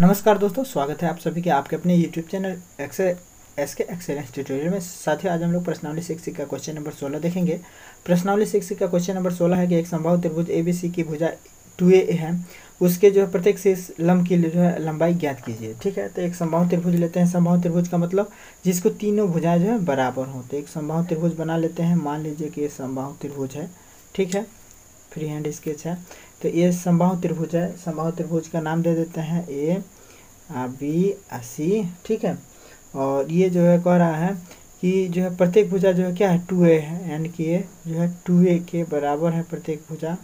नमस्कार दोस्तों, स्वागत है आप सभी के आपके अपने यूट्यूब चैनल एक्से एस के एक्सेलेंस ट्यूटोरियल में। साथ ही आज हम लोग प्रश्नावली सिक्स का क्वेश्चन नंबर सोलह देखेंगे। प्रश्नावली सिक्स का क्वेश्चन नंबर सोलह है कि एक संभव त्रिभुज ए बी सी की भुजा टू ए है। उसके जो प्रत्येक से लंब की जो है लंबाई ज्ञात कीजिए, ठीक है? तो एक संभव त्रिभुज लेते हैं। संभव त्रिभुज का मतलब जिसको तीनों भुजाएँ जो है बराबर हो। तो एक संभव त्रिभुज बना लेते हैं। मान लीजिए कि ये संभव त्रिभुज है, ठीक है? फ्री हैंड स्केच है। तो ये संभाव त्रिभुज है। संभाव त्रिभुज का नाम दे देते हैं ए बी सी, ठीक है? और ये जो है कह रहा है कि जो है प्रत्येक भुजा जो है क्या है? टू ए है। यानी कि ये जो है टू ए के बराबर है प्रत्येक भुजा।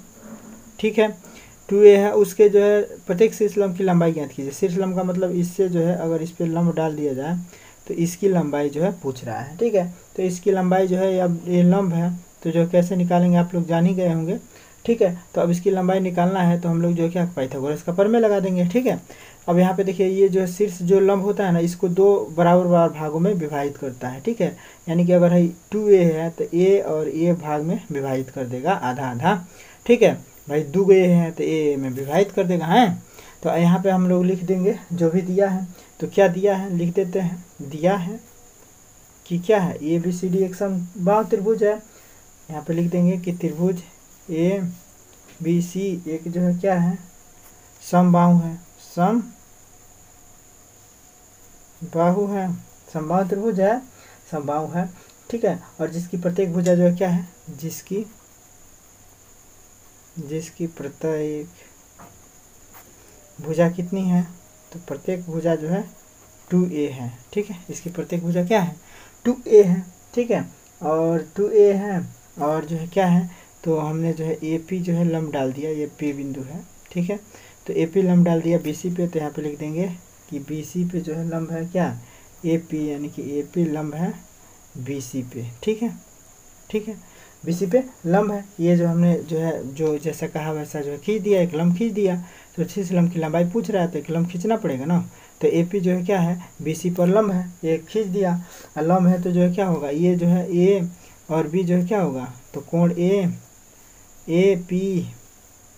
ठीक है? टू ए है, उसके जो है प्रत्येक शीर्ष लम्ब की लंबाई ज्ञात कीजिए। शीर्ष लंब का मतलब इससे जो है अगर इस पर लम्ब डाल दिया जाए तो इसकी लंबाई जो है पूछ रहा है। ठीक है? तो इसकी लंबाई जो है, अब ये लम्ब है तो जो कैसे निकालेंगे आप लोग जान ही गए होंगे। ठीक है? तो अब इसकी लंबाई निकालना है तो हम लोग जो है क्या पाइथागोरस का पर में लगा देंगे, ठीक है? अब यहाँ पे देखिए, ये जो शीर्ष जो लंब होता है ना, इसको दो बराबर बराबर भागों में विभाजित करता है, ठीक है? यानी कि अगर है टू ए है तो ए और ए भाग में विभाजित कर देगा आधा आधा, ठीक है? भाई दो ए है तो ए में विभाजित कर देगा, हैं? तो यहाँ पे हम लोग लिख देंगे, जो भी दिया है तो क्या दिया है? लिख देते हैं, दिया है कि क्या है? ए बी सी डी एक सम बाव त्रिभुज है। यहाँ पे लिख देंगे कि त्रिभुज ए बी सी एक जो है क्या है? सम बाहु है। सम बाहु है। समबाहु त्रिभुज है समबाहु है। ठीक है, और जिसकी प्रत्येक भुजा जो है क्या है? जिसकी जिसकी प्रत्येक भुजा कितनी है? तो प्रत्येक भुजा जो है टू ए है। ठीक है, इसकी प्रत्येक भुजा क्या है? टू ए है। ठीक है, और टू ए है, और जो है क्या है? तो हमने जो है ए पी जो है लम डाल दिया, ये पी बिंदु है, ठीक है? तो ए पी लम डाल दिया बी सी पे तो यहाँ पे लिख देंगे कि बी सी पे जो है लम्ब है क्या? ए पी यानी कि ए पी लम्ब है बी सी पे, ठीक है? ठीक है? बी सी पे लम्ब है, ये जो हमने जो है, जो जैसा कहा वैसा जो है खींच दिया, एक लम्ब खींच दिया तो इस लम्ब की लंबाई पूछ रहा है तो एक लंब खींचना पड़ेगा ना? तो ए पी जो है क्या है? बी सी पर लम्ब है, ये खींच दिया लंब है तो जो है क्या होगा? ये जो है ए और बी जो है क्या होगा? तो कोण ए ए पी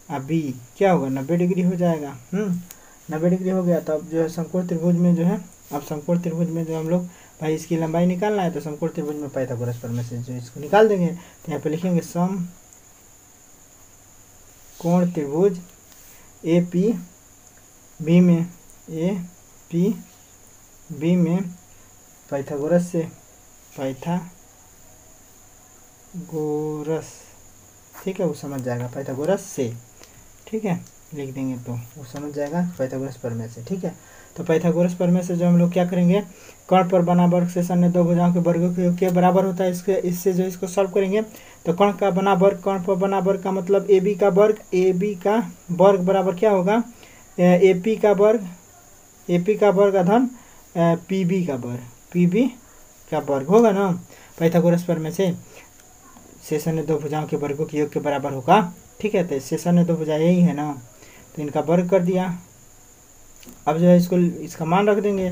बी क्या होगा? नब्बे डिग्री हो जाएगा। हम्म नब्बे डिग्री हो गया तो अब जो है समकोण त्रिभुज में जो है, अब समकोण त्रिभुज में जो हम लोग, भाई इसकी लंबाई निकालना है तो समकोण त्रिभुज में पाइथागोरस में से जो इसको निकाल देंगे। तो यहाँ पे लिखेंगे सम कोण त्रिभुज ए पी बी में ए पी बी में पाइथागोरस से पाइथागोरस। ठीक है वो समझ जाएगा पाइथागोरस से। ठीक है लिख देंगे तो वो समझ जाएगा पैथागोरस परमे से। ठीक है तो पैथागोरस परमे से जो हम लोग क्या करेंगे? कर्ण पर बना वर्ग से अन्य दो भुजाओं के वर्गों के, बराबर होता है। इसके इससे जो इसको सॉल्व करेंगे तो कर्ण का बना वर्ग कर्ण पर बना वर्ग का मतलब ए बी का वर्ग ए बी का वर्ग बराबर क्या होगा? ए पी का वर्ग ए पी का वर्ग अधन पी बी का वर्ग। पी बी का वर्ग होगा ना? पैथागोरस पर में से। शेषण ने दो भुजाओं के वर्गों के योग के बराबर होगा। ठीक है तो शेषण ने दो भुजा यही है ना। तो इनका वर्ग कर दिया। अब जो है इसको, इसका मान रख देंगे।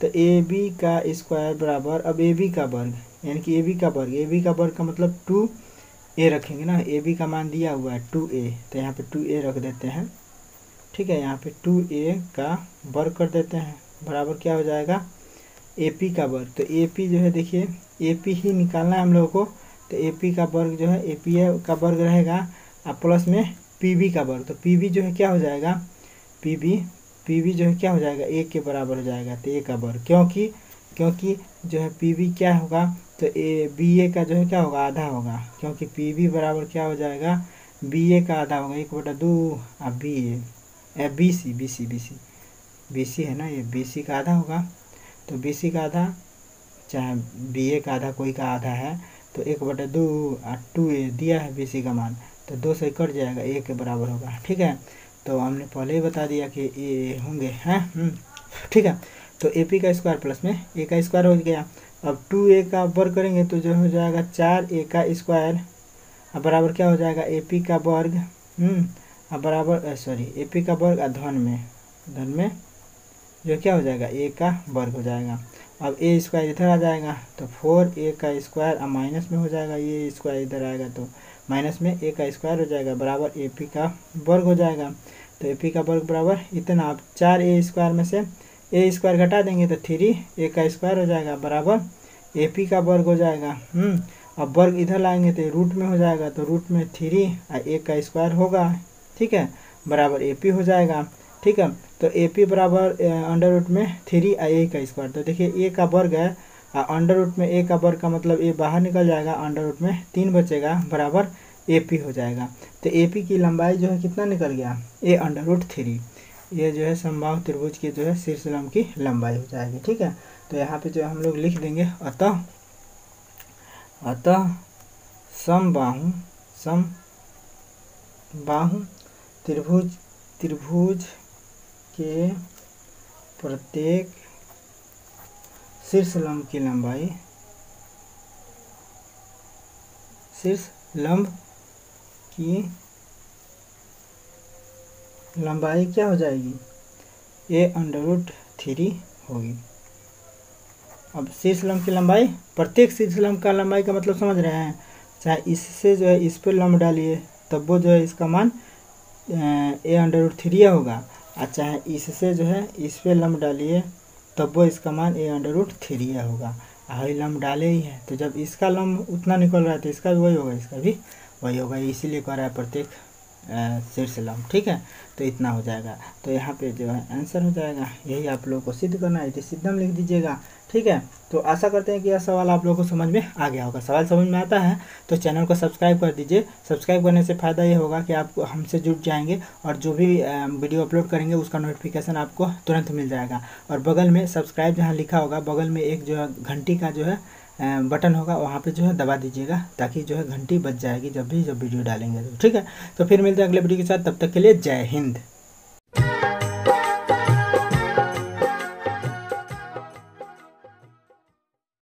तो ए बी का स्क्वायर बराबर, अब ए बी का वर्ग, यानी कि ए बी का वर्ग, ए बी का वर्ग का मतलब टू ए रखेंगे ना। ए बी का मान दिया हुआ है टू ए तो यहाँ पे टू ए रख देते हैं। ठीक है, यहाँ पे टू ए का वर्ग कर देते हैं। बराबर क्या हो जाएगा? ए पी का वर्ग। तो ए पी जो है, देखिए, ए पी ही निकालना है हम लोगों को। तो ए पी का वर्ग जो है ए पी का वर्ग रहेगा और प्लस में पी बी का वर्ग। तो पी बी जो है, क्या हो जाएगा? पी बी पी बी जो है, क्या हो जाएगा? एक के बराबर हो जाएगा तो ए का वर्ग। क्योंकि क्योंकि जो है पी बी क्या होगा? तो ए बी ए का जो है, क्या होगा? आधा होगा। क्योंकि पी बी बराबर क्या हो जाएगा? बी ए का आधा होगा। एक बटा दो और B A B C B C B C B C है ना ये? बी सी का आधा होगा। तो बी सी का आधा, चाहे बी ए का आधा, कोई का आधा है तो एक बटे दो टू ए दिया है बी का मान तो दो से कट जाएगा ए के बराबर होगा ठीक है? तो हमने पहले ही बता दिया कि ए होंगे हैं? हम्म, ठीक है? तो ए पी का स्क्वायर प्लस में ए का स्क्वायर हो गया। अब टू ए का वर्ग करेंगे तो जो हो जाएगा चार ए का स्क्वायर अब बराबर क्या हो जाएगा? ए पी का वर्ग हम्म, अब बराबर सॉरी ए पी का वर्ग और धन में धन में जो क्या हो जाएगा? ए का वर्ग हो जाएगा। अब ए स्क्वायर इधर आ जाएगा तो फोर ए का स्क्वायर अब माइनस में हो जाएगा, ये स्क्वायर इधर आएगा तो माइनस में ए का स्क्वायर हो जाएगा, बराबर ए पी का वर्ग हो जाएगा। तो ए पी का वर्ग बराबर इतना आप चार ए स्क्वायर में से ए स्क्वायर घटा देंगे तो थ्री ए का स्क्वायर हो जाएगा, बराबर ए पी का वर्ग हो जाएगा। अब वर्ग इधर लाएँगे तो रूट में हो जाएगा तो रूट में थ्री और ए का स्क्वायर होगा, ठीक है, बराबर ए पी हो जाएगा। ठीक है तो ए पी बराबर अंडर रूट में थ्री ए का स्क्वायर तो देखिए ए का वर्ग है अंडर रूट में ए का वर्ग का मतलब ए बाहर निकल जाएगा अंडर रूट में तीन बचेगा, बराबर ए पी हो जाएगा। तो ए पी की लंबाई जो है कितना निकल गया? ए अंडर रूट थ्री ये जो है संभाव त्रिभुज की जो है शीर्ष लंब की लंबाई हो जाएगी, ठीक है? तो यहाँ पे जो हम लोग लिख देंगे, अतः अतः सम बाहु सम बाहु त्रिभुज त्रिभुज के प्रत्येक शीर्ष लंब की लंबाई, शीर्ष लंब की लंबाई क्या हो जाएगी? ए अंडर रूट थ्री होगी। अब शीर्ष लंब की लंबाई, प्रत्येक शीर्ष लंब का लंबाई का मतलब समझ रहे हैं। चाहे इससे जो है, इस पर लंब डालिए, तब वो जो है, इसका मान, ए अंडर रूट थ्री होगा। और चाहे इससे जो है, इस पर लम्ब डालिए, तब वो इसका मान ए अंडर रूट थ्री होगा। हाई लम्ब डाले ही है तो जब इसका लम्ब उतना निकल रहा है तो इसका भी वही होगा, इसका भी वही होगा, इसीलिए कर रहा है प्रत्येक लंब ठीक है? तो इतना हो जाएगा। तो यहाँ पे जो है आंसर हो जाएगा। यही आप लोगों को सिद्ध करना है। तो सिद्धम लिख दीजिएगा, ठीक है? तो आशा करते हैं कि यह सवाल आप लोगों को समझ में आ गया होगा। सवाल समझ में आता है तो चैनल को सब्सक्राइब कर दीजिए। सब्सक्राइब करने से फ़ायदा ये होगा कि आप हमसे जुड़ जाएँगे और जो भी वीडियो अपलोड करेंगे, उसका नोटिफिकेशन आपको तुरंत मिल जाएगा। और बगल में सब्सक्राइब जहाँ लिखा होगा, बगल में एक जो है घंटी का जो है बटन होगा, वहाँ पे जो है दबा दीजिएगा, ताकि जो है घंटी बच जाएगी जब भी जब वीडियो डालेंगे तो। ठीक है? तो फिर मिलते हैं अगले वीडियो के साथ, तब तक के लिए जय हिंद।